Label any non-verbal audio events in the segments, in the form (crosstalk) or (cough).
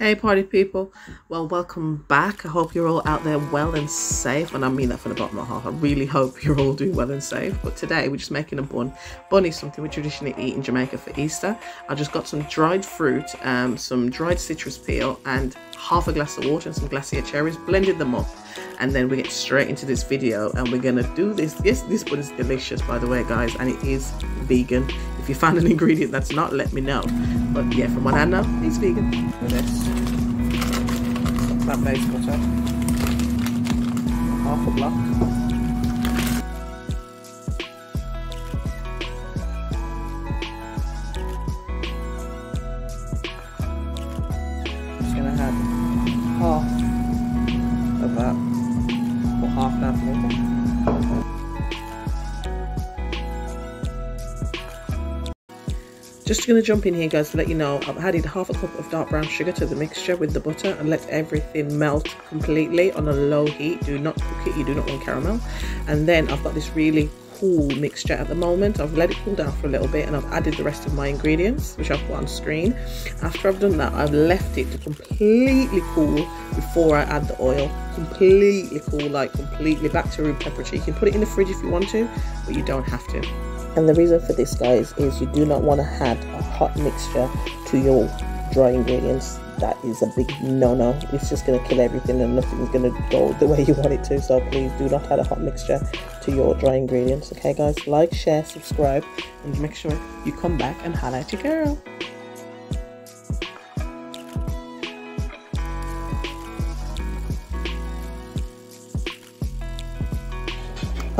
Hey, party people. Well, welcome back. I hope you're all out there well and safe. And I mean that from the bottom of my heart. I really hope you're all doing well and safe. But today we're just making a bun. Bun is something we traditionally eat in Jamaica for Easter. I just got some dried fruit, um, some dried citrus peel, and half a glass of water and some glacé cherries, blended them up. And then we get straight into this video and we're gonna do this. Yes, this bun is delicious, by the way, guys, and it is vegan. You find an ingredient that's not, let me know. But yeah, from what I know, it's vegan. plant-based butter. Half a block. Just gonna add half of that, or half and half Just going to jump in here guys to let you know I've added half a cup of dark brown sugar to the mixture with the butter and let everything melt completely on a low heat. Do not cook it, you do not want caramel. And then I've got this really cool mixture at the moment. I've let it cool down for a little bit and I've added the rest of my ingredients which I've put on screen. After I've done that I've left it to completely cool before I add the oil. Completely cool, like completely back to room temperature. You can put it in the fridge if you want to but you don't have to. And the reason for this, guys, is you do not want to add a hot mixture to your dry ingredients. That is a big no-no. It's just going to kill everything and nothing's going to go the way you want it to. So please do not add a hot mixture to your dry ingredients. Okay, guys? Like, share, subscribe, and make sure you come back and highlight your girl.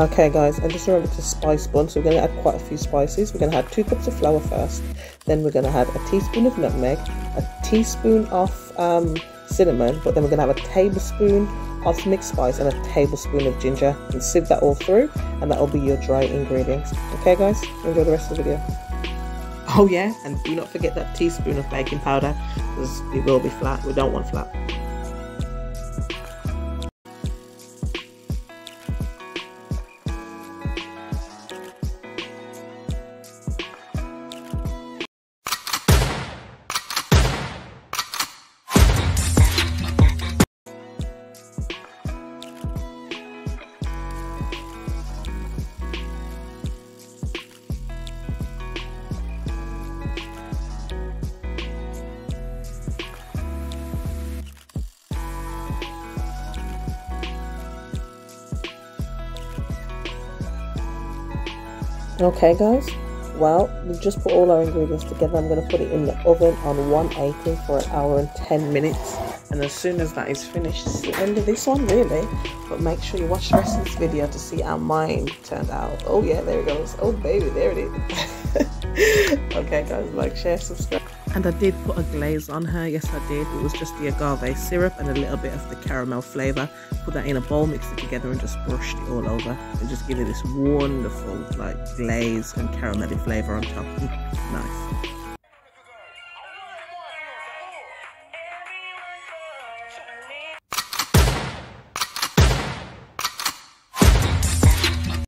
Okay guys, and just remember to spice bun, so we're going to add quite a few spices. We're going to add 2 cups of flour first, then we're going to add a teaspoon of nutmeg, a teaspoon of um, cinnamon, but then we're going to have a tablespoon of mixed spice and a tablespoon of ginger and sieve that all through and that will be your dry ingredients. Okay guys, enjoy the rest of the video. Oh yeah, and do not forget that teaspoon of baking powder because it will be flat. We don't want flat. Okay guys, well we've just put all our ingredients together. I'm going to put it in the oven on 180 for an hour and 10 minutes. And as soon as that is finished, it's the end of this one really. But make sure you watch the rest of this video to see how mine turned out. Oh yeah, there it goes. Oh baby, there it is. (laughs) okay guys, like, share, subscribe. And I did put a glaze on her, yes I did. It was just the agave syrup and a little bit of the caramel flavour. Put that in a bowl, mixed it together and just brushed it all over. And just give it this wonderful like glaze and caramelly flavour on top. (laughs) nice. nice.